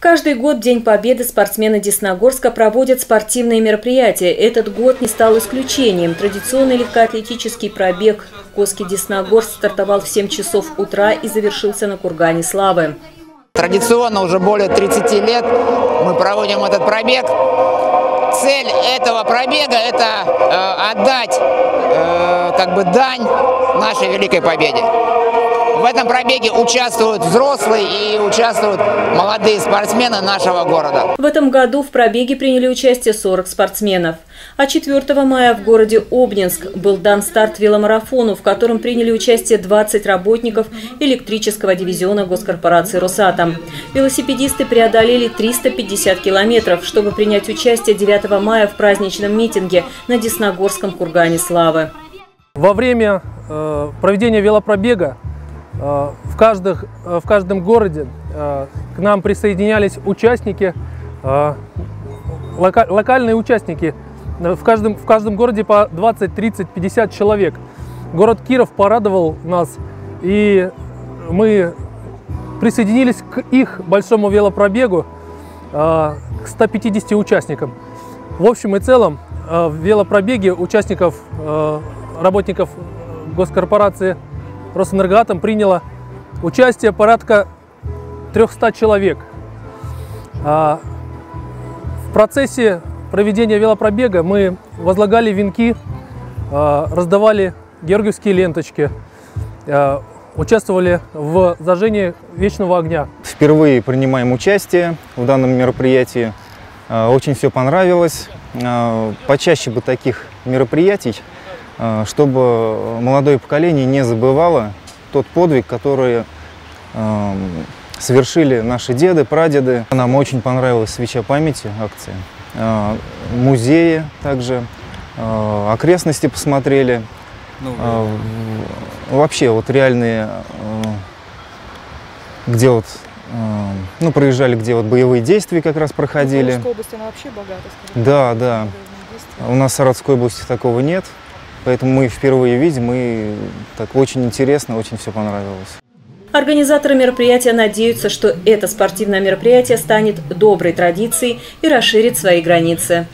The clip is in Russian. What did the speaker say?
Каждый год День Победы спортсмены Десногорска проводят спортивные мероприятия. Этот год не стал исключением. Традиционный легкоатлетический пробег Коски Десногорск стартовал в 7 часов утра и завершился на Кургане Славы. Традиционно уже более 30 лет мы проводим этот пробег. Цель этого пробега – это э, отдать э, как бы дань нашей великой победе. В этом пробеге участвуют взрослые и участвуют молодые спортсмены нашего города. В этом году в пробеге приняли участие 40 спортсменов. А 4 мая в городе Обнинск был дан старт веломарафону, в котором приняли участие 20 работников электрического дивизиона госкорпорации «Росатом». Велосипедисты преодолели 350 километров, чтобы принять участие 9 мая в праздничном митинге на Десногорском кургане славы. Во время э, проведения велопробега в, каждых, э, в каждом городе э, к нам присоединялись участники, локальные участники. В каждом, в каждом городе по 20, 30, 50 человек. Город Киров порадовал нас, и мы присоединились к их большому велопробегу, к 150 участникам. В общем и целом, в велопробеге участников, работников госкорпорации Росэнергоатом приняло участие порядка 300 человек. А, в процессе проведения велопробега мы возлагали венки, а, раздавали георгиевские ленточки, а, участвовали в зажжении вечного огня. Впервые принимаем участие в данном мероприятии. Очень все понравилось. Почаще бы таких мероприятий. Э, чтобы молодое поколение не забывало тот подвиг, который эм, совершили наши деды, прадеды. Нам очень понравилась свеча памяти акция. Э, музеи также, э, окрестности посмотрели. Ну, вообще вот реальные, где вот ну, проезжали, где вот боевые действия как раз проходили. Саратовская область, она вообще богата, скажем. Да, да. У нас в Саратовской области такого нет. Поэтому мы впервые видим, и так очень интересно, очень все понравилось. Организаторы мероприятия надеются, что это спортивное мероприятие станет доброй традицией и расширит свои границы.